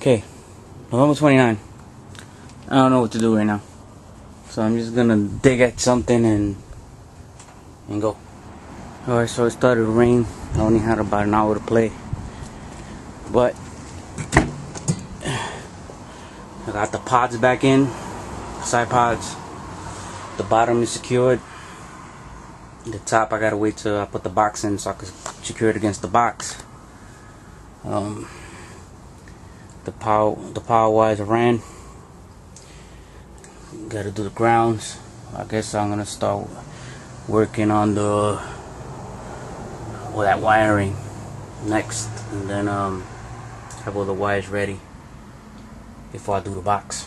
Okay, November 29. I don't know what to do right now. So I'm just gonna dig at something and and go. Alright, so it started to rain. I only had about an hour to play. But I got the pods back in, side pods. The bottom is secured. The top I gotta wait till I put the box in so I can secure it against the box. Um, the power the power wires ran. Gotta do the grounds. I guess I'm gonna start working on the well that wiring next and then um have all the wires ready before I do the box